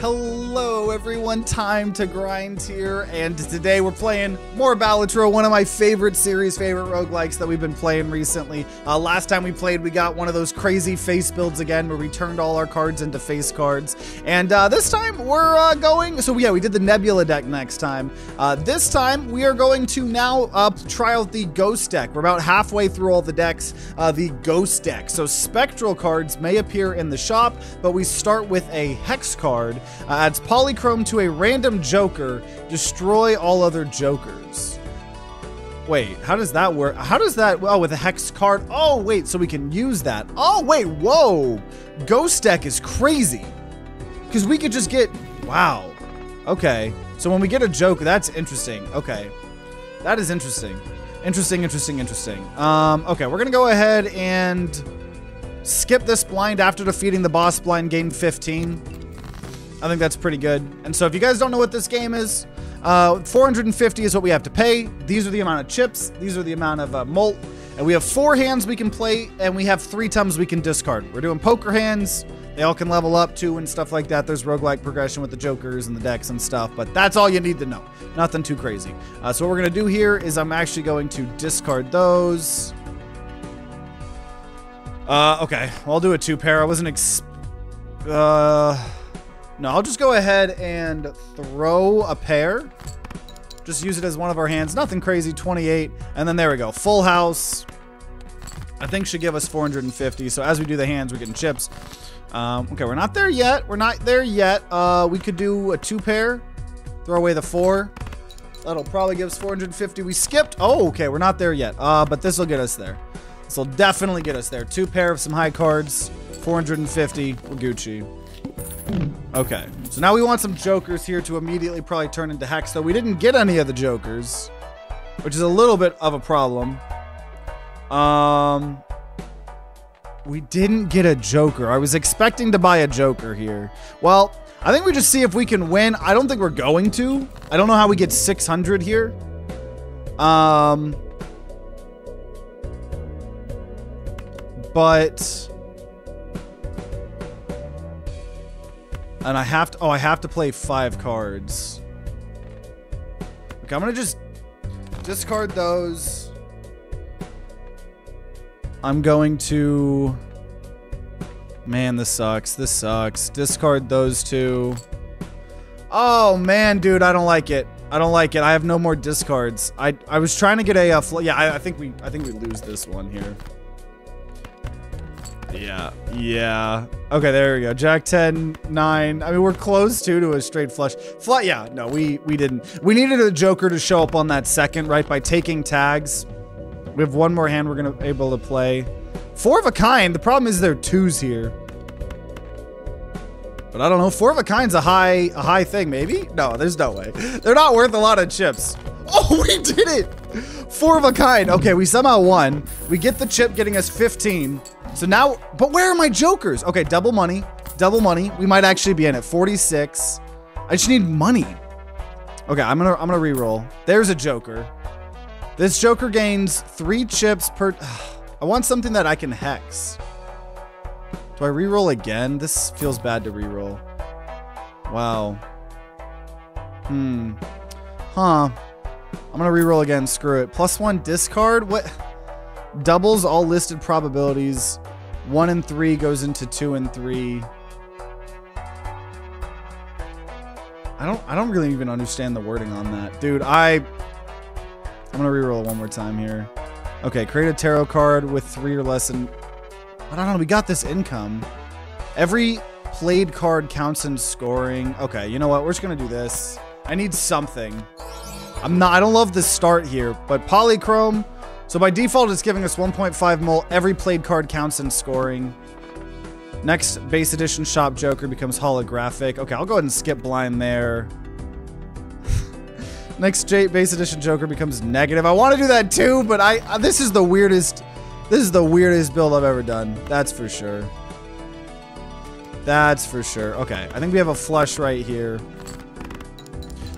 Hello everyone, time to grind here, and today we're playing more Balatro, one of my favorite series, favorite roguelikes that we've been playing recently. Uh, last time we played, we got one of those crazy face builds again, where we turned all our cards into face cards, and uh, this time we're uh, going, so yeah, we did the Nebula deck next time. Uh, this time, we are going to now try out the Ghost deck. We're about halfway through all the decks, uh, the Ghost deck. So Spectral cards may appear in the shop, but we start with a Hex card, uh, adds polychrome to a random joker. Destroy all other jokers. Wait, how does that work? How does that? Oh, with a hex card. Oh, wait, so we can use that. Oh, wait, whoa. Ghost deck is crazy. Because we could just get. Wow. Okay. So when we get a joke, that's interesting. Okay. That is interesting. Interesting, interesting, interesting. Um, okay, we're to go ahead and skip this blind after defeating the boss blind, game 15. I think that's pretty good. And so if you guys don't know what this game is, uh, 450 is what we have to pay. These are the amount of chips. These are the amount of uh, mult. And we have four hands we can play, and we have three times we can discard. We're doing poker hands. They all can level up too and stuff like that. There's roguelike progression with the jokers and the decks and stuff, but that's all you need to know. Nothing too crazy. Uh, so what we're going to do here is I'm actually going to discard those. Uh, okay. I'll do a two pair. I wasn't ex... Uh... No, I'll just go ahead and throw a pair. Just use it as one of our hands. Nothing crazy, 28. And then there we go. Full house. I think should give us 450. So as we do the hands, we're getting chips. Um, okay, we're not there yet. We're not there yet. Uh, we could do a two pair. Throw away the four. That'll probably give us 450. We skipped. Oh, okay. We're not there yet. Uh, but this will get us there. This will definitely get us there. Two pair of some high cards. 450. We're Gucci. Okay, so now we want some jokers here to immediately probably turn into Hex, though we didn't get any of the jokers, which is a little bit of a problem. Um, we didn't get a joker. I was expecting to buy a joker here. Well, I think we just see if we can win. I don't think we're going to. I don't know how we get 600 here. Um, but And I have to, oh, I have to play five cards. Okay, I'm gonna just discard those. I'm going to, man, this sucks. This sucks. Discard those two. Oh man, dude, I don't like it. I don't like it. I have no more discards. I I was trying to get a, uh, yeah, I, I think we I think we lose this one here. Yeah, yeah. Okay, there we go. Jack 10, 9. I mean, we're close too to a straight flush. Flush, yeah, no, we, we didn't. We needed a joker to show up on that second, right, by taking tags. We have one more hand we're gonna be able to play. Four of a kind. The problem is there are twos here. But I don't know. Four of a kind's a high, a high thing, maybe? No, there's no way. They're not worth a lot of chips. Oh, we did it! Four of a kind. Okay, we somehow won. We get the chip getting us 15. So now, but where are my jokers? Okay, double money, double money. We might actually be in at 46. I just need money. Okay, I'm gonna I'm gonna re-roll. There's a joker. This joker gains three chips per. I want something that I can hex. Do I re-roll again? This feels bad to re-roll. Wow. Hmm. Huh. I'm gonna re-roll again. Screw it. Plus one discard. What? Doubles all listed probabilities. One and three goes into two and three. I don't I don't really even understand the wording on that. Dude, I I'm gonna reroll it one more time here. Okay, create a tarot card with three or less and I don't know, we got this income. Every played card counts in scoring. Okay, you know what? We're just gonna do this. I need something. I'm not I don't love the start here, but polychrome so by default, it's giving us 1.5 mil. Every played card counts in scoring. Next base edition shop Joker becomes holographic. Okay, I'll go ahead and skip blind there. Next J base edition Joker becomes negative. I want to do that too, but I uh, this is the weirdest this is the weirdest build I've ever done. That's for sure. That's for sure. Okay, I think we have a flush right here.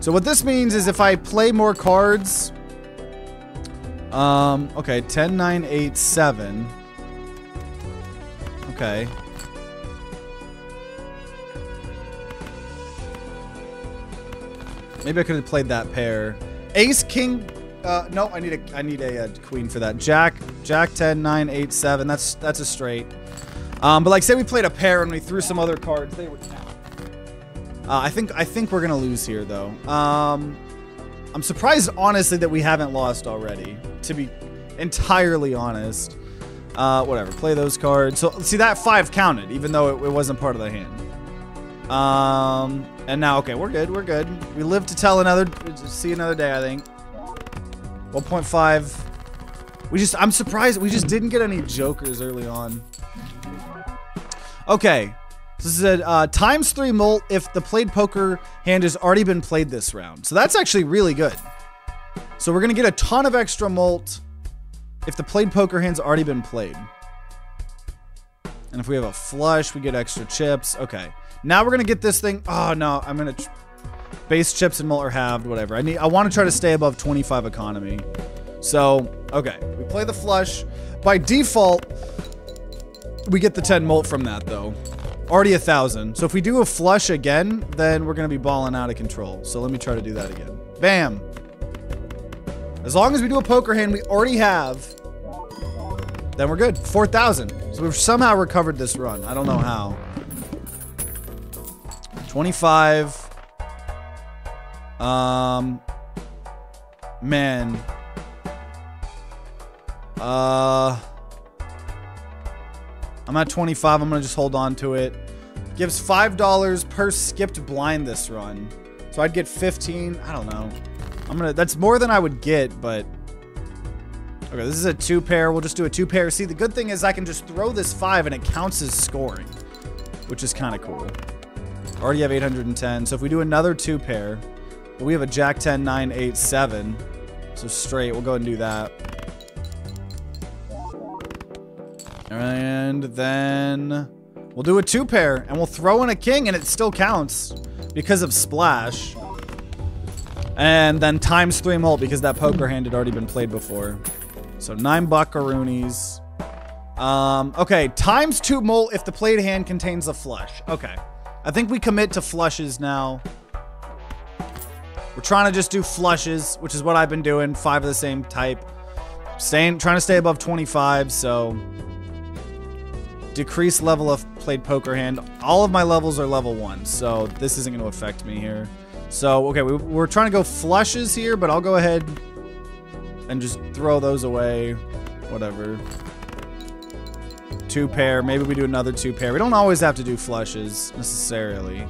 So what this means is if I play more cards, um, okay, 10, 9, 8, 7. Okay. Maybe I could have played that pair. Ace, king. Uh, no, I need a I need a, a queen for that. Jack, Jack 10, 9, 8, 7. That's that's a straight. Um, but like say we played a pair and we threw some other cards, they count. Uh, I think I think we're gonna lose here though. Um, I'm surprised honestly that we haven't lost already. To be entirely honest. Uh, whatever. Play those cards. So see that five counted, even though it, it wasn't part of the hand. Um, and now okay, we're good. We're good. We live to tell another, see another day. I think. 1.5. We just, I'm surprised we just didn't get any jokers early on. Okay. This is a uh, times three mult if the played poker hand has already been played this round. So that's actually really good. So we're to get a ton of extra mult if the played poker hand's already been played. And if we have a flush, we get extra chips. Okay. Now we're to get this thing. Oh, no. I'm to... Base chips and mult are halved, whatever. I need. I want to try to stay above 25 economy. So, okay. We play the flush. By default, we get the 10 mult from that, though. Already a 1,000. So if we do a flush again, then we're going to be balling out of control. So let me try to do that again. Bam. As long as we do a poker hand we already have, then we're good. 4,000. So we've somehow recovered this run. I don't know how. 25. Um, man. Uh, I'm at 25. I'm going to just hold on to it. Gives $5 per skipped blind this run. So I'd get 15. I don't know. I'm gonna, that's more than I would get, but. Okay, this is a two pair. We'll just do a two pair. See, the good thing is I can just throw this five and it counts as scoring, which is kind of cool. Already have 810. So if we do another two pair, we have a Jack 10, 9, 8, 7. So straight, we'll go and do that. And then we'll do a two pair and we'll throw in a king and it still counts because of splash. And then times three mult because that poker hand had already been played before. So nine buckaroonies. Um, okay, times two mult if the played hand contains a flush. Okay. I think we commit to flushes now. We're trying to just do flushes, which is what I've been doing. Five of the same type. Staying, trying to stay above 25, so... Decrease level of played poker hand. All of my levels are level one, so this isn't going to affect me here. So, okay, we, we're trying to go flushes here, but I'll go ahead and just throw those away. Whatever. Two pair. Maybe we do another two pair. We don't always have to do flushes, necessarily.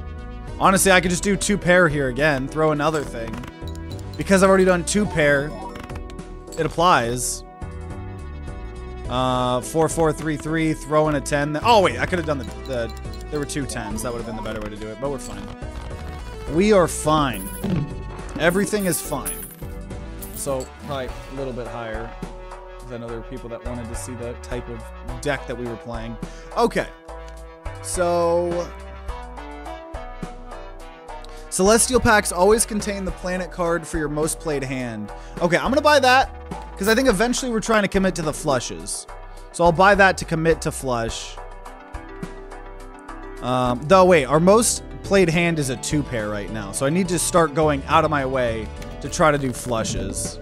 Honestly, I could just do two pair here again. Throw another thing. Because I've already done two pair, it applies. Uh, four, four, three, three. Throw in a 10. Oh, wait. I could have done the, the... There were two 10s. That would have been the better way to do it, but we're fine. We are fine. Everything is fine. So, probably a little bit higher than other people that wanted to see the type of deck that we were playing. Okay. So... Celestial packs always contain the planet card for your most played hand. Okay, I'm gonna buy that because I think eventually we're trying to commit to the flushes. So I'll buy that to commit to flush. Um, though, wait, our most played hand is a two pair right now. So I need to start going out of my way to try to do flushes.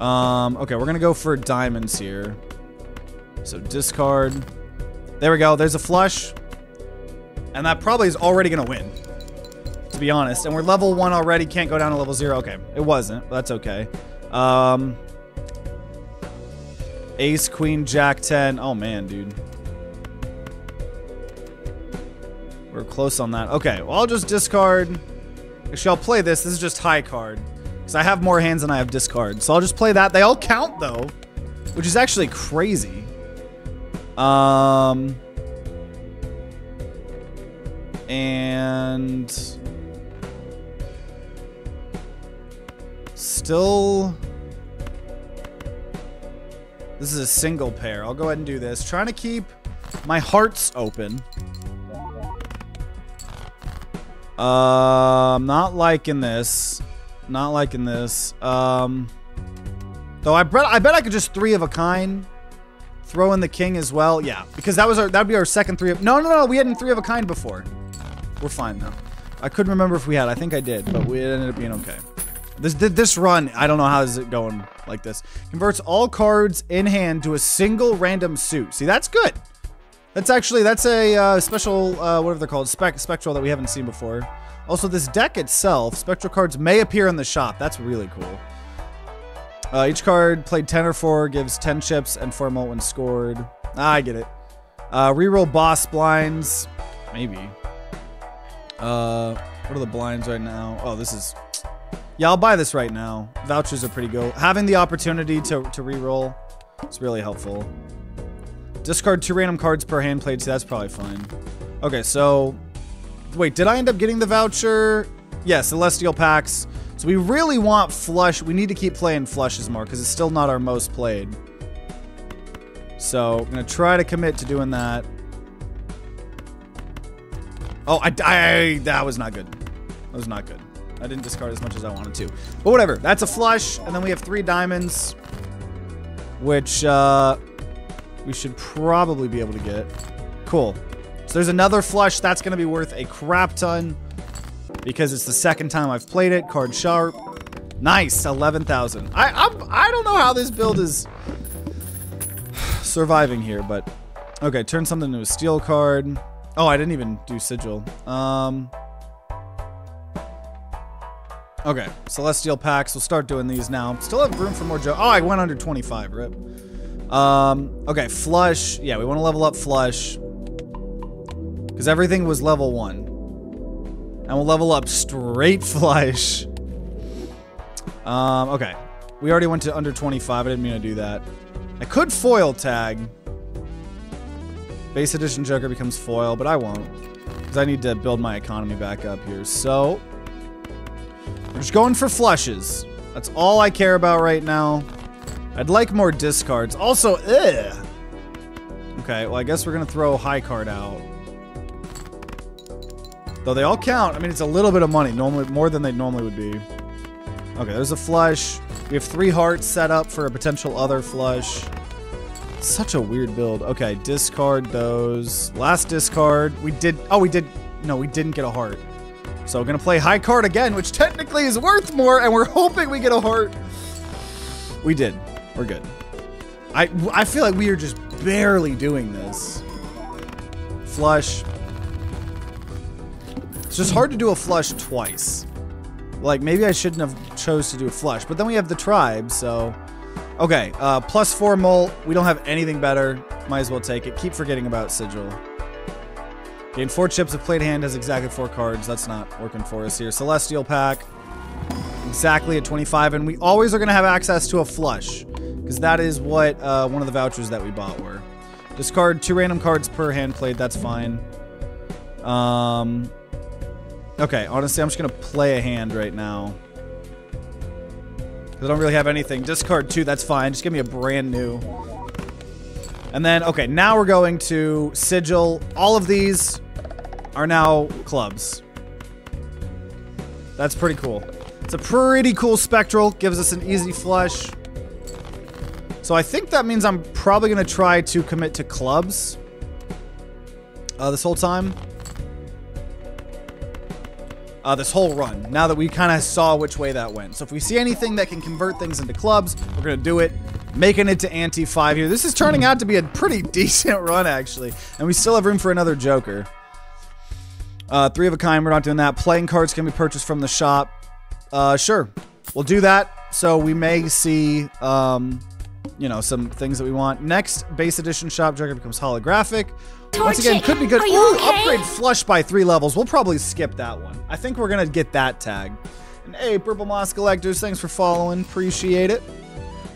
Um, okay, we're going to go for diamonds here. So discard. There we go. There's a flush. And that probably is already going to win. To be honest. And we're level 1 already. Can't go down to level 0. Okay. It wasn't. That's okay. Um, Ace, Queen, Jack 10. Oh, man, dude. We're close on that. Okay. Well, I'll just discard. Actually, I'll play this. This is just high card. Because I have more hands than I have discard. So I'll just play that. They all count, though. Which is actually crazy. Um... And... Still... This is a single pair. I'll go ahead and do this. Trying to keep my hearts open. Uh, I'm not liking this. Not liking this. Um, though I bet I bet I could just three of a kind. Throw in the king as well. Yeah, because that was our that'd be our second three of. No, no, no. We hadn't three of a kind before. We're fine though. I couldn't remember if we had. I think I did, but we ended up being okay. This this run, I don't know how is it going like this. Converts all cards in hand to a single random suit. See, that's good. That's actually, that's a uh, special, uh, whatever they're called, spec spectral that we haven't seen before. Also, this deck itself, spectral cards may appear in the shop. That's really cool. Uh, each card played 10 or 4 gives 10 chips and 4 mult when scored. Ah, I get it. Uh, reroll boss blinds. Maybe. Uh, what are the blinds right now? Oh, this is... Yeah, I'll buy this right now. Vouchers are pretty good. Having the opportunity to, to re-roll is really helpful. Discard two random cards per hand played. See, that's probably fine. Okay, so... Wait, did I end up getting the voucher? Yeah, Celestial Packs. So we really want Flush. We need to keep playing Flushes more because it's still not our most played. So I'm going to try to commit to doing that. Oh, I, I, that was not good. That was not good. I didn't discard as much as I wanted to. But whatever. That's a flush. And then we have three diamonds. Which, uh, we should probably be able to get. Cool. So there's another flush. That's going to be worth a crap ton. Because it's the second time I've played it. Card sharp. Nice. 11,000. I, I'm, I don't know how this build is surviving here, but... Okay, turn something into a steel card. Oh, I didn't even do sigil. Um... Okay, Celestial Packs. We'll start doing these now. Still have room for more Joe. Oh, I went under 25, rip. Um, okay, Flush. Yeah, we want to level up Flush. Because everything was level 1. And we'll level up straight Flush. Um, okay. We already went to under 25. I didn't mean to do that. I could foil tag. Base edition Joker becomes foil, but I won't. Because I need to build my economy back up here. So, just going for flushes. That's all I care about right now. I'd like more discards. Also, ugh. Okay, well, I guess we're going to throw high card out. Though they all count. I mean, it's a little bit of money. Normally, more than they normally would be. Okay, there's a flush. We have three hearts set up for a potential other flush. Such a weird build. Okay, discard those. Last discard. We did... Oh, we did... No, we didn't get a heart. So we're to play high card again, which technically is worth more, and we're hoping we get a heart. We did. We're good. I, I feel like we are just barely doing this. Flush. It's just hard to do a flush twice. Like, maybe I shouldn't have chose to do a flush. But then we have the tribe, so... Okay, uh, plus four mult. We don't have anything better. Might as well take it. Keep forgetting about Sigil. Gain four chips of played hand has exactly four cards. That's not working for us here. Celestial Pack. Exactly at 25. And we always are going to have access to a flush. Because that is what uh, one of the vouchers that we bought were. Discard two random cards per hand played. That's fine. Um, okay, honestly, I'm just going to play a hand right now. I don't really have anything. Discard two, that's fine. Just give me a brand new. And then, okay, now we're going to Sigil. All of these are now clubs. That's pretty cool. It's a pretty cool Spectral. Gives us an easy flush. So I think that means I'm probably going to try to commit to clubs uh, this whole time uh, this whole run, now that we kind of saw which way that went. So if we see anything that can convert things into clubs, we're going to do it. Making it to ante-5 here. This is turning out to be a pretty decent run, actually. And we still have room for another Joker. Uh, three of a kind, we're not doing that. Playing cards can be purchased from the shop. Uh, sure, we'll do that. So we may see, um, you know, some things that we want. Next, base edition shop, Joker becomes holographic. Once again, could be good. Ooh, okay? upgrade flush by three levels. We'll probably skip that one. I think we're going to get that tag. And hey, Purple Moss Collectors, thanks for following. Appreciate it.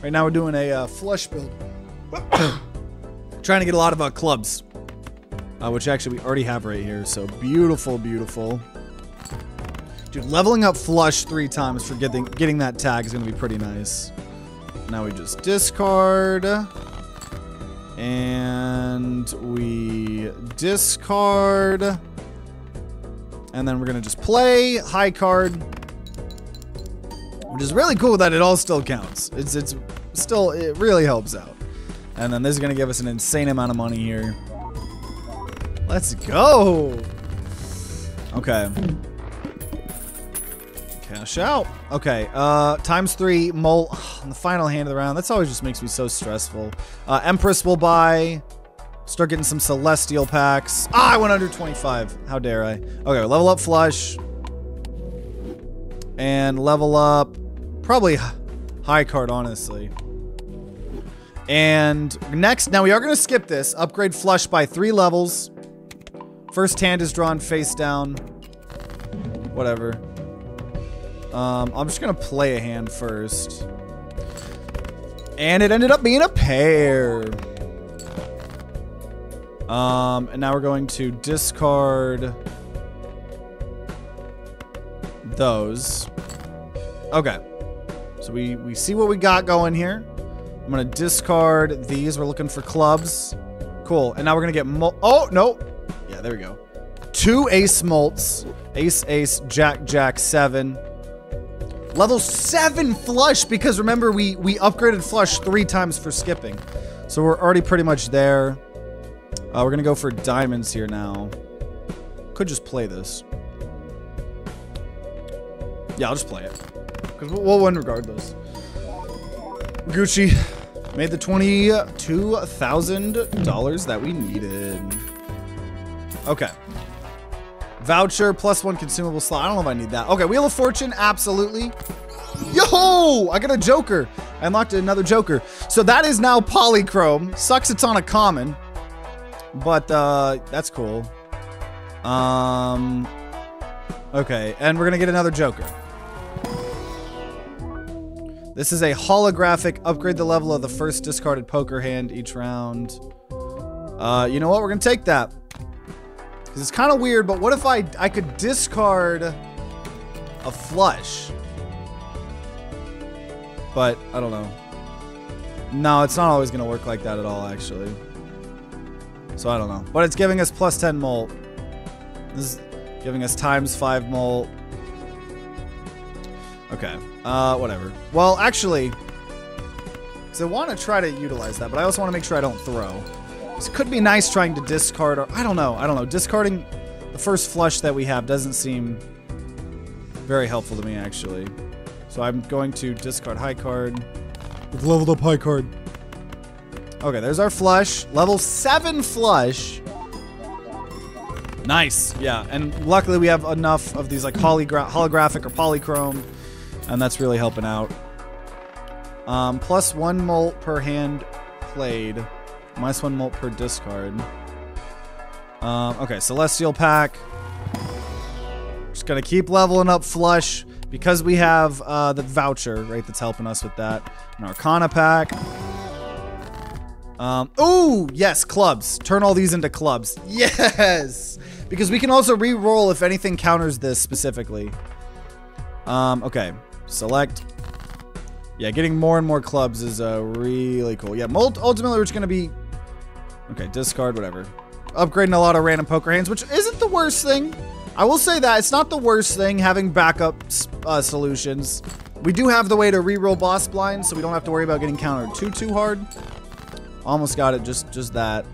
Right now we're doing a uh, flush build. Trying to get a lot of uh, clubs. Uh, which actually we already have right here. So beautiful, beautiful. Dude, leveling up flush three times for getting, getting that tag is going to be pretty nice. Now we just discard. And we discard. And then we're going to just play high card. Which is really cool that it all still counts. It's, it's still, it really helps out. And then this is going to give us an insane amount of money here. Let's go. Okay. Cash out. Okay, uh, times three, Mult on the final hand of the round. That's always just makes me so stressful. Uh, Empress will buy. Start getting some Celestial packs. Ah, I went under 25. How dare I? Okay, level up Flush. And level up probably high card, honestly. And next, now we are going to skip this. Upgrade Flush by three levels. First hand is drawn face down. Whatever. Um, I'm just going to play a hand first. And it ended up being a pair. Um, and now we're going to discard those. Okay. So we, we see what we got going here. I'm to discard these. We're looking for clubs. Cool. And now we're to get... Mul oh, no. Yeah, there we go. Two ace mults. Ace, ace, jack, jack, seven. Level seven flush because remember we, we upgraded flush three times for skipping. So we're already pretty much there. Uh, we're to go for diamonds here now. Could just play this. Yeah, I'll just play it. Because we'll win regardless. Gucci made the $22,000 that we needed. Okay. Voucher plus one consumable slot. I don't know if I need that. Okay, Wheel of Fortune, absolutely. Yo! I got a Joker. I unlocked another Joker. So that is now Polychrome. Sucks it's on a common. But uh, that's cool. Um, okay, and we're gonna get another Joker. This is a holographic. Upgrade the level of the first discarded poker hand each round. Uh, you know what? We're gonna take that. Because it's kind of weird, but what if I, I could discard a flush? But, I don't know. No, it's not always gonna work like that at all, actually. So I don't know. But it's giving us plus 10 mult. This is giving us times 5 mult. Okay. Uh, whatever. Well, actually, because I want to try to utilize that, but I also want to make sure I don't throw. This could be nice trying to discard, or I don't know. I don't know. Discarding the first flush that we have doesn't seem very helpful to me, actually. So I'm going to discard high card We've leveled up high card. Okay, there's our flush. Level 7 flush. Nice. Yeah, and luckily we have enough of these like hologra holographic or polychrome and that's really helping out. Um, plus one mult per hand played, minus one mult per discard. Um, okay, Celestial Pack. Just gonna keep leveling up Flush because we have uh, the voucher, right, that's helping us with that. An Arcana Pack. Um, oh, yes, clubs. Turn all these into clubs. Yes! Because we can also re-roll if anything counters this specifically. Um, okay. Select. Yeah, getting more and more clubs is uh, really cool. Yeah, ultimately we're just going to be... Okay, discard, whatever. Upgrading a lot of random poker hands, which isn't the worst thing. I will say that. It's not the worst thing having backup uh, solutions. We do have the way to re-roll boss blinds, so we don't have to worry about getting countered too, too hard. Almost got it, just, just that.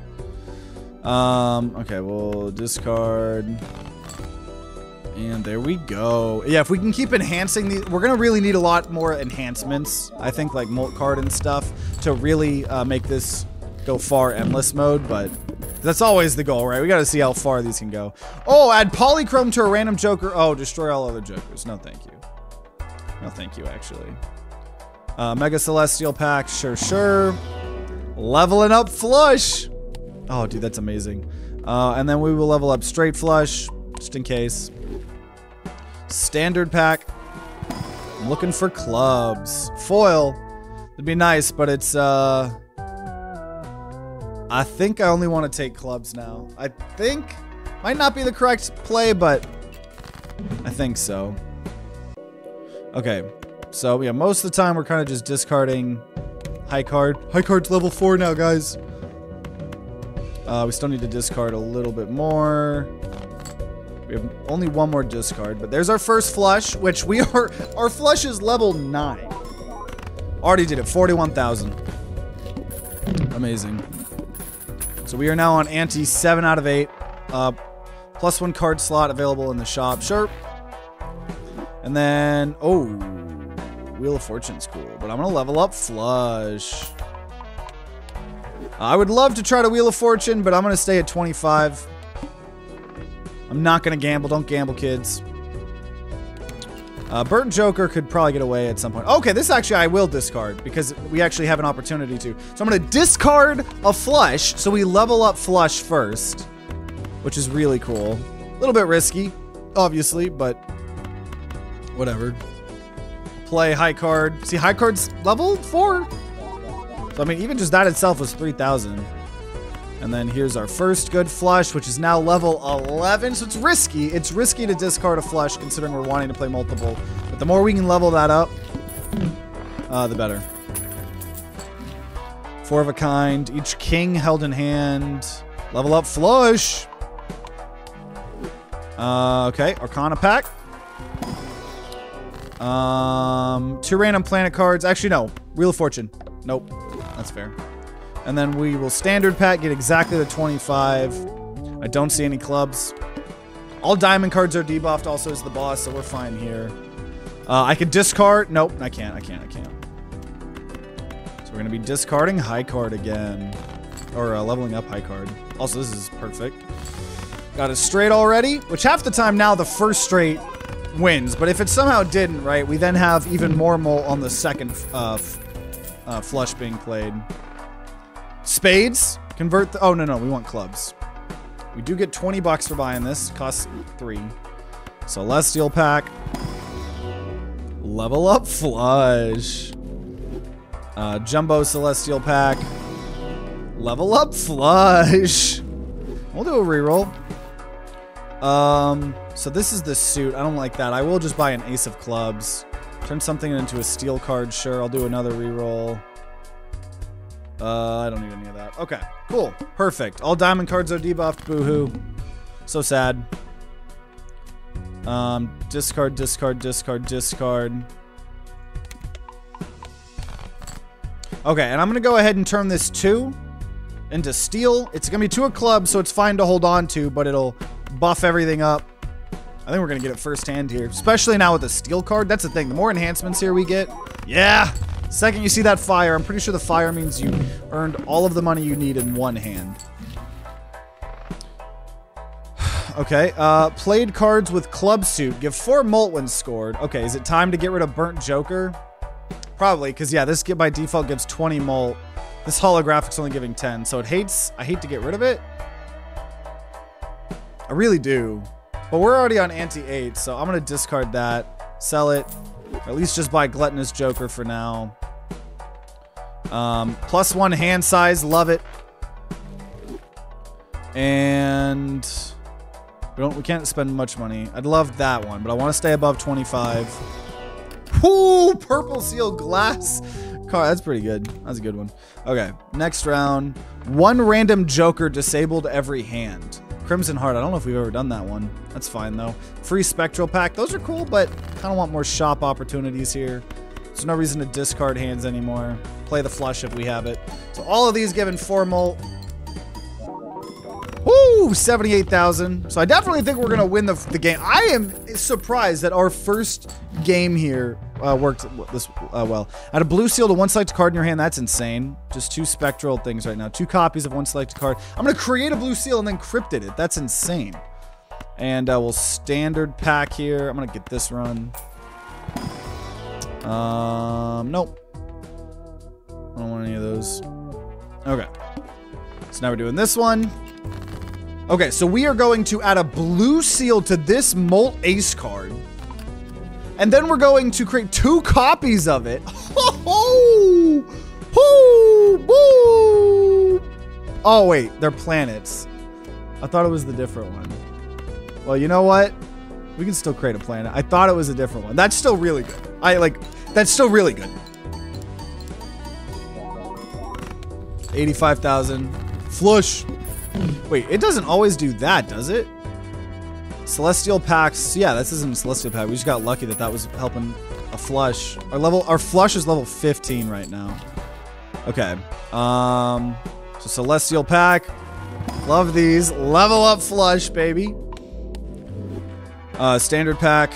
Um, okay, we'll discard... And there we go. Yeah, if we can keep enhancing these, we're to really need a lot more enhancements. I think like Mult Card and stuff to really uh, make this go far endless mode, but that's always the goal, right? We got to see how far these can go. Oh, add Polychrome to a random Joker. Oh, destroy all other Jokers. No, thank you. No, thank you, actually. Uh, Mega Celestial Pack. Sure, sure. Leveling up Flush. Oh, dude, that's amazing. Uh, and then we will level up Straight Flush, just in case. Standard pack. I'm looking for clubs. Foil. It'd be nice, but it's, uh... I think I only want to take clubs now. I think... Might not be the correct play, but... I think so. Okay. So, yeah, most of the time we're kind of just discarding high card. High card's level 4 now, guys. Uh, we still need to discard a little bit more. We have only one more discard, but there's our first flush, which we are, our flush is level 9. Already did it, 41,000. Amazing. So we are now on ante 7 out of 8. Uh, plus one card slot available in the shop. Sure. And then, oh, Wheel of Fortune's cool, but I'm gonna level up Flush. I would love to try to Wheel of Fortune, but I'm gonna stay at 25. I'm not gonna gamble. Don't gamble, kids. Uh, Burnt Joker could probably get away at some point. Okay, this actually I will discard because we actually have an opportunity to. So I'm going to discard a flush so we level up flush first, which is really cool. A little bit risky, obviously, but whatever. Play high card. See, high card's level 4. So, I mean, even just that itself was 3,000. And then here's our first good flush, which is now level 11. So it's risky. It's risky to discard a flush considering we're wanting to play multiple. But the more we can level that up, uh, the better. Four of a kind. Each king held in hand. Level up flush. Uh, okay, Arcana pack. Um, two random planet cards. Actually, no. Wheel of Fortune. Nope. That's fair. And then we will standard pack, get exactly the 25. I don't see any clubs. All diamond cards are debuffed also as the boss, so we're fine here. Uh, I could discard. Nope, I can't, I can't, I can't. So we're going to be discarding high card again. Or uh, leveling up high card. Also, this is perfect. Got a straight already, which half the time now the first straight wins. But if it somehow didn't, right, we then have even more mole on the second uh, uh, flush being played. Spades. Convert the... Oh, no, no. We want clubs. We do get 20 bucks for buying this. Costs three. Celestial pack. Level up flush. Uh, Jumbo Celestial pack. Level up flush. We'll do a reroll. Um, so this is the suit. I don't like that. I will just buy an ace of clubs. Turn something into a steel card. Sure, I'll do another reroll. Uh, I don't need any of that. Okay, cool. Perfect. All diamond cards are debuffed. Boohoo. So sad. Um, discard, discard, discard, discard. Okay, and I'm going to go ahead and turn this 2 into steel. It's going to be 2 of clubs, so it's fine to hold on to, but it'll buff everything up. I think we're going to get it firsthand here, especially now with the steel card. That's the thing. The more enhancements here we get, yeah, Second you see that fire, I'm pretty sure the fire means you earned all of the money you need in one hand. okay, uh, played cards with club suit. Give four mult when scored. Okay, is it time to get rid of Burnt Joker? Probably, because yeah, this get by default gives 20 mult. This holographic's only giving 10, so it hates, I hate to get rid of it. I really do. But we're already on ante-8, so I'm to discard that, sell it, or at least just buy Gluttonous Joker for now. Um, plus one hand size, love it. And we don't we can't spend much money. I'd love that one, but I want to stay above 25. Ooh, purple seal glass car. That's pretty good. That's a good one. Okay, next round. One random joker disabled every hand. Crimson Heart. I don't know if we've ever done that one. That's fine though. Free Spectral Pack. Those are cool, but kind of want more shop opportunities here. There's no reason to discard hands anymore. Play the flush if we have it. So all of these given four mult. Woo! 78,000. So I definitely think we're going to win the, the game. I am surprised that our first game here uh, worked this uh, well. Add a blue seal to one selected card in your hand. That's insane. Just two spectral things right now. Two copies of one selected card. I'm going to create a blue seal and then cryptid it. That's insane. And uh, we'll standard pack here. I'm going to get this run. Um, nope. I don't want any of those. Okay. So now we're doing this one. Okay, so we are going to add a blue seal to this Mult Ace card. And then we're going to create two copies of it. Oh, oh, oh wait, they're planets. I thought it was the different one. Well, you know what? We can still create a planet. I thought it was a different one. That's still really good. I like, that's still really good. 85,000. Flush. Wait, it doesn't always do that, does it? Celestial packs. Yeah, this isn't a celestial pack. We just got lucky that that was helping a flush. Our level, our flush is level 15 right now. Okay. Um, so celestial pack. Love these. Level up flush, baby. Uh, standard pack.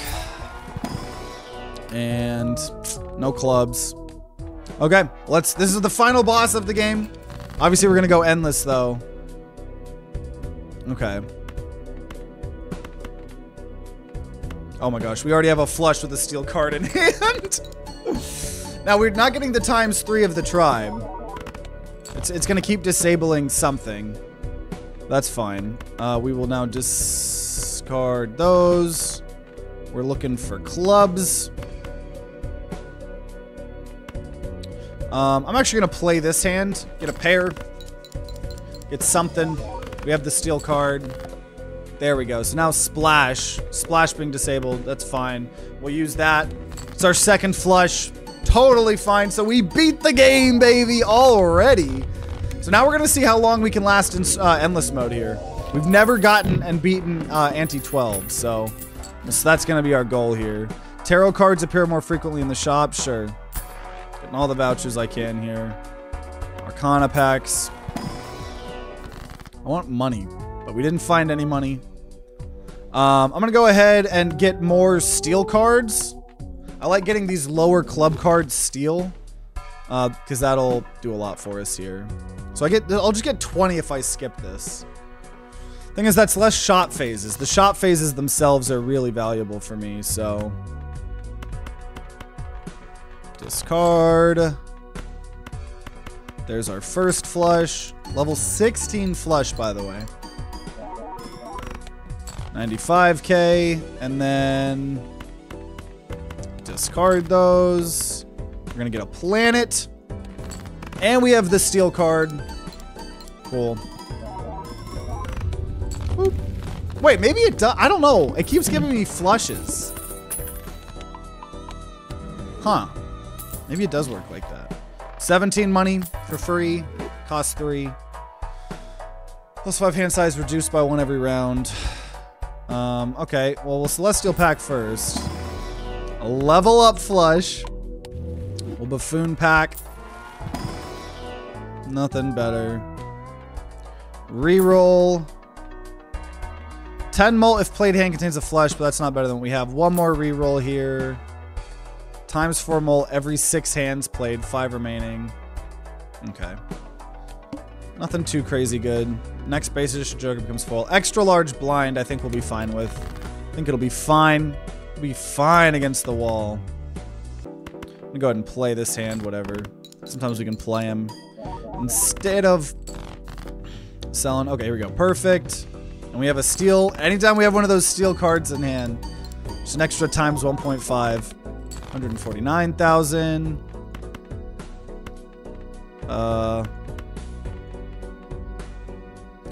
And no clubs. Okay, let's. This is the final boss of the game. Obviously, we're gonna go endless though. Okay. Oh my gosh, we already have a flush with a steel card in hand. now we're not getting the times three of the tribe. It's it's gonna keep disabling something. That's fine. Uh, we will now discard those. We're looking for clubs. Um, I'm actually going to play this hand. Get a pair. Get something. We have the steel card. There we go. So now Splash. Splash being disabled. That's fine. We'll use that. It's our second flush. Totally fine. So we beat the game, baby, already. So now we're going to see how long we can last in uh, endless mode here. We've never gotten and beaten uh, ante-12, so, so that's going to be our goal here. Tarot cards appear more frequently in the shop. Sure. Getting all the vouchers I can here. Arcana packs. I want money, but we didn't find any money. Um, I'm going to go ahead and get more steel cards. I like getting these lower club cards steel because uh, that'll do a lot for us here. So I get, I'll just get 20 if I skip this. Thing is, that's less shot phases. The shot phases themselves are really valuable for me, so Discard. There's our first flush. Level 16 flush, by the way. 95k. And then discard those. We're to get a planet. And we have the steel card. Cool. Wait, maybe it does. I don't know. It keeps giving me flushes. Huh. Maybe it does work like that. 17 money for free. Cost 3. Plus 5 hand size reduced by 1 every round. Um, okay, well, we'll Celestial Pack first. A level up flush. We'll Buffoon Pack. Nothing better. Reroll. 10 mult if played hand contains a flush, but that's not better than we have. One more reroll here. Times four mult every six hands played, five remaining. Okay. Nothing too crazy good. Next base edition Joker becomes full. Extra large blind, I think we'll be fine with. I think it'll be fine. It'll be fine against the wall. I'm gonna go ahead and play this hand, whatever. Sometimes we can play him. Instead of selling. Okay, here we go. Perfect. And we have a steel. Anytime we have one of those steel cards in hand, just an extra times 1.5. 149,000. Uh,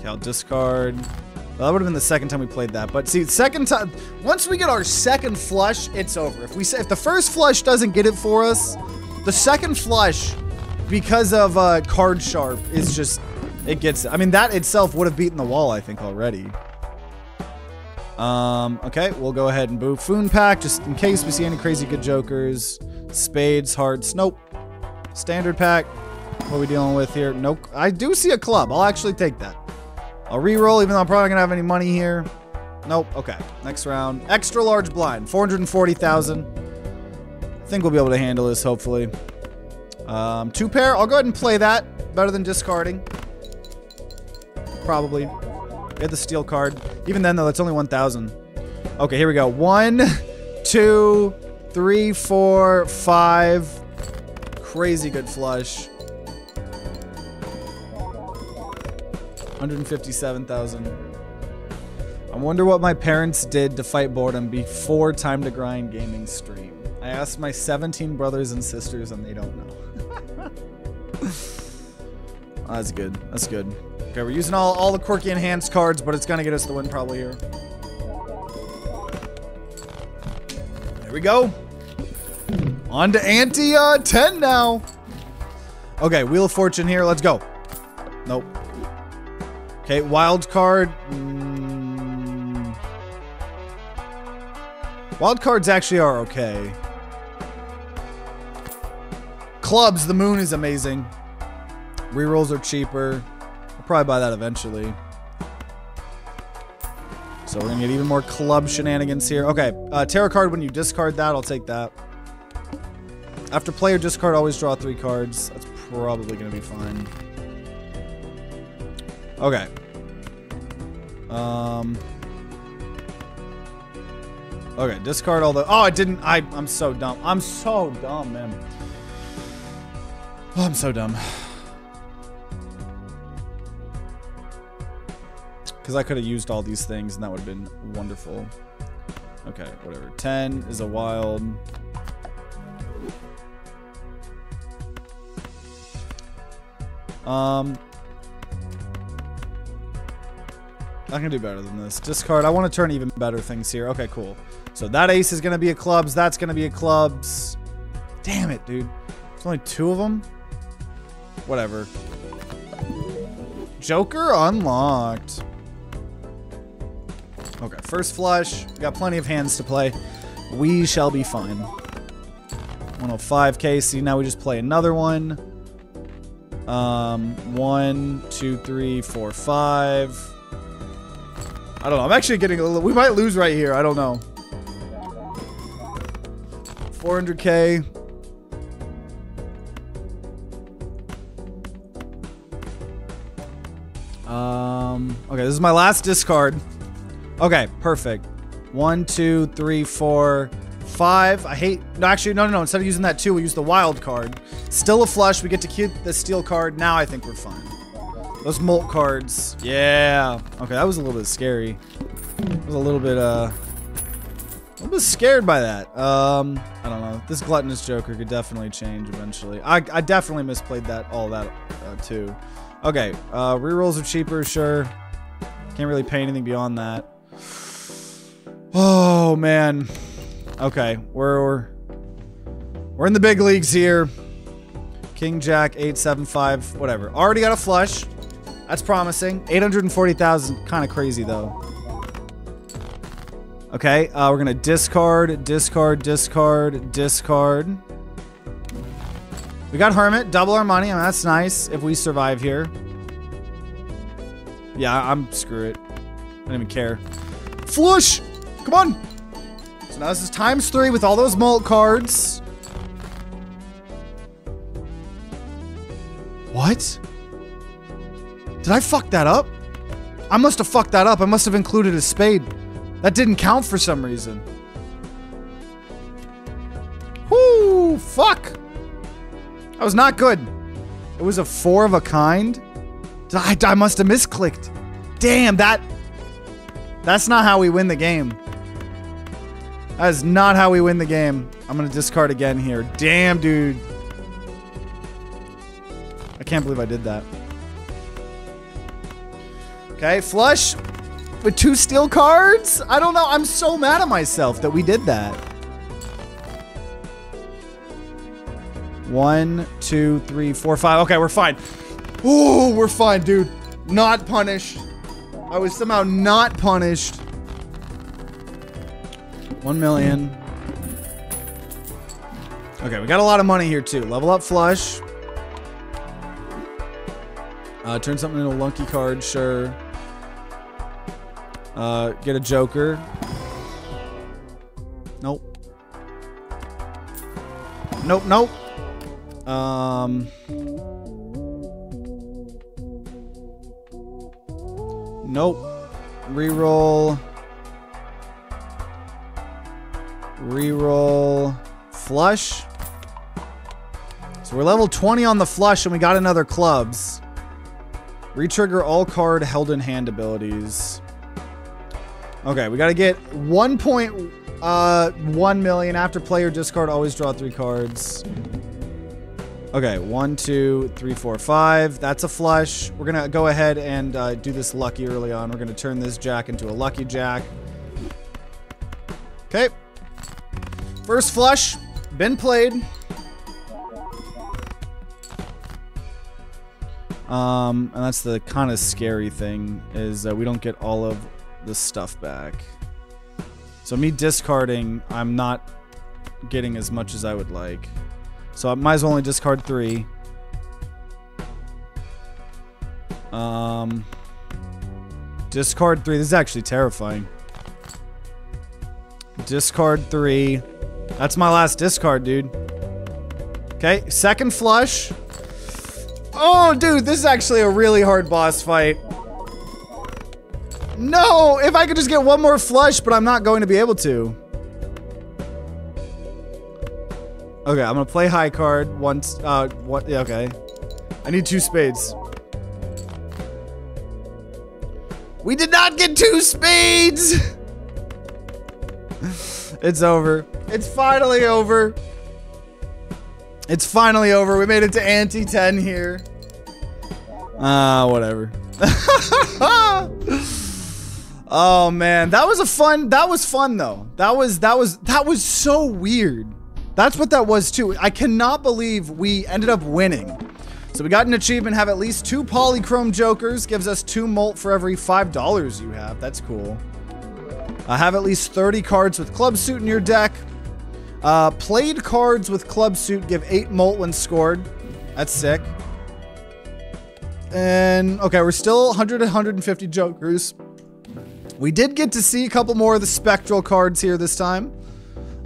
I'll discard. Well, that would have been the second time we played that. But see, second time, once we get our second flush, it's over. If we if the first flush doesn't get it for us, the second flush, because of uh, card sharp, is just, it gets. I mean, that itself would have beaten the wall, I think, already. Um, okay, we'll go ahead and Buffoon Pack, just in case we see any crazy good jokers. Spades, hearts, nope. Standard pack, what are we dealing with here? Nope. I do see a club. I'll actually take that. I'll re-roll, even though I'm probably gonna have any money here. Nope, okay. Next round. Extra large blind, 440,000. I think we'll be able to handle this, hopefully. Um, two pair, I'll go ahead and play that. Better than discarding. Probably. Get the steel card. Even then, though, that's only 1,000. Okay, here we go. One, two, three, four, five. Crazy good flush. 157,000. I wonder what my parents did to fight boredom before Time to Grind Gaming stream. I asked my 17 brothers and sisters and they don't know. that's good. That's good. Okay, we're using all, all the quirky enhanced cards, but it's gonna get us the win probably here. There we go. On to ante uh, 10 now. Okay, Wheel of Fortune here. Let's go. Nope. Okay, wild card. Mm. Wild cards actually are okay. Clubs, the moon is amazing. Rerolls are cheaper. Probably buy that eventually. So we're gonna get even more club shenanigans here. Okay, uh, tarot card when you discard that, I'll take that. After player discard, always draw three cards. That's probably going to be fine. Okay. Um. Okay, discard all the. Oh, I didn't. I. I'm so dumb. I'm so dumb, man. Oh, I'm so dumb. Because I could have used all these things and that would have been wonderful. Okay, whatever. 10 is a wild. Um, I can do better than this. Discard. I want to turn even better things here. Okay, cool. So that ace is going to be a clubs. That's going to be a clubs. Damn it, dude. There's only two of them. Whatever. Joker unlocked. Okay, first flush. Got plenty of hands to play. We shall be fine. 105k. See, now we just play another one. Um, one, two, three, four, five. I don't know. I'm actually getting a little. We might lose right here. I don't know. 400k. Um. Okay, this is my last discard. Okay, perfect. One, two, three, four, five. I hate. No, actually, no, no, no. Instead of using that two, we use the wild card. Still a flush. We get to keep the steel card. Now I think we're fine. Those mult cards. Yeah. Okay, that was a little bit scary. I was a little bit, uh... a little bit scared by that. Um, I don't know. This gluttonous Joker could definitely change eventually. I, I definitely misplayed that, all that, uh, too. Okay, uh, rerolls are cheaper, sure. Can't really pay anything beyond that. Oh, man. Okay, we're, we're in the big leagues here. King Jack 875, whatever. Already got a flush. That's promising. 840,000, kind of crazy though. Okay, uh, we're gonna discard, discard, discard, discard. We got Hermit, double our money. I mean, that's nice if we survive here. Yeah, I'm screw it. I don't even care. Flush! Come on! So now this is times three with all those mult cards. What? Did I fuck that up? I must have fucked that up. I must have included a spade. That didn't count for some reason. Whoo, fuck. That was not good. It was a four of a kind. I, I must have misclicked. Damn, that... That's not how we win the game. That is not how we win the game. I'm going to discard again here. Damn, dude. I can't believe I did that. Okay, flush with two steel cards? I don't know. I'm so mad at myself that we did that. One, two, three, four, five. Okay, we're fine. Oh, we're fine, dude. Not punished. I was somehow not punished. One million. Okay, we got a lot of money here, too. Level up flush. Uh, turn something into a lucky card, sure. Uh, get a Joker. Nope. Nope, nope. Um... Nope. Reroll. Reroll. Flush. So we're level 20 on the flush and we got another clubs. Retrigger all card held in hand abilities. Okay, we gotta get 1.1 uh, million after player discard. Always draw three cards. Okay, one, two, three, four, five. That's a flush. We're gonna go ahead and uh, do this lucky early on. We're gonna turn this jack into a lucky jack. Okay. First flush, been played. Um, and that's the kind of scary thing is that we don't get all of the stuff back. So me discarding, I'm not getting as much as I would like. So I might as well only discard three. Um, discard three. This is actually terrifying. Discard three. That's my last discard, dude. Okay, second flush. Oh, dude, this is actually a really hard boss fight. No, if I could just get one more flush, but I'm not going to be able to. Okay, I'm gonna play high card once, uh, what, yeah, okay. I need two spades. We did not get two spades! it's over. It's finally over. It's finally over. We made it to ante 10 here. Ah, uh, whatever. oh man, that was a fun. That was fun though. That was that was that was so weird. That's what that was too. I cannot believe we ended up winning. So we got an achievement, have at least two polychrome jokers, gives us two mult for every $5 you have. That's cool. Uh, have at least 30 cards with club suit in your deck. Uh, played cards with club suit give eight mult when scored. That's sick. And okay, we're still 100 150 jokers. We did get to see a couple more of the spectral cards here this time.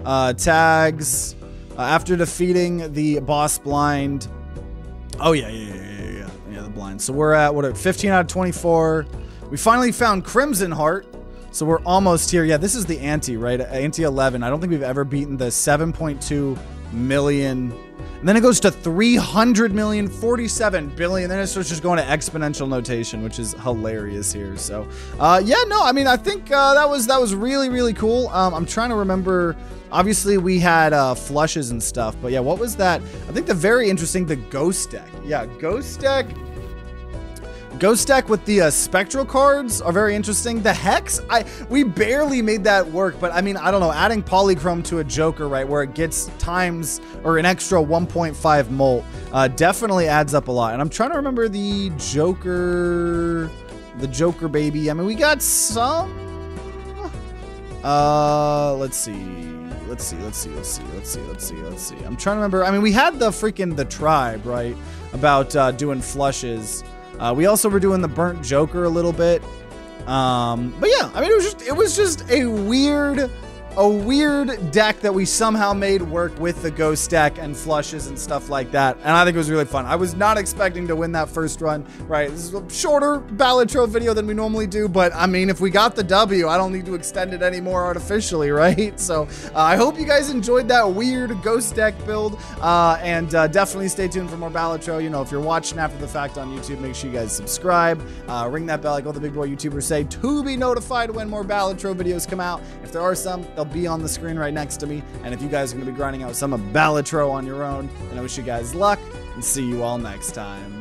Uh, tags. Uh, after defeating the boss blind. Oh, yeah, yeah, yeah, yeah, yeah. Yeah, the blind. So we're at, what, 15 out of 24. We finally found Crimson Heart. So we're almost here. Yeah, this is the ante, right? Ante 11. I don't think we've ever beaten the 7.2 million. And then it goes to 300 million, 47 billion. Then it starts just going to exponential notation, which is hilarious here. So, uh, yeah, no, I mean, I think uh, that was that was really really cool. Um, I'm trying to remember Obviously, we had uh, flushes and stuff, but yeah, what was that? I think the very interesting, the ghost deck. Yeah, ghost deck. Ghost deck with the uh, spectral cards are very interesting. The hex, I we barely made that work, but I mean, I don't know. Adding polychrome to a Joker, right, where it gets times or an extra 1.5 mult, uh, definitely adds up a lot. And I'm trying to remember the Joker, the Joker baby. I mean, we got some. Uh, let's see let's see, let's see, let's see, let's see, let's see, let's see. I'm trying to remember. I mean, we had the freaking the tribe, right? About uh, doing flushes. Uh, we also were doing the burnt Joker a little bit. Um, but yeah, I mean, it was just it was just a weird a weird deck that we somehow made work with the ghost deck and flushes and stuff like that. And I think it was really fun. I was not expecting to win that first run, right? This is a shorter Balatro video than we normally do, but I mean, if we got the W, I don't need to extend it anymore artificially, right? So uh, I hope you guys enjoyed that weird ghost deck build. Uh, and uh, definitely stay tuned for more Balatro. You know, if you're watching after the fact on YouTube, make sure you guys subscribe, uh, ring that bell like all the big boy YouTubers say to be notified when more Balatro videos come out. If there are some, they'll be on the screen right next to me. And if you guys are going to be grinding out some of Balatro on your own, then I wish you guys luck and see you all next time.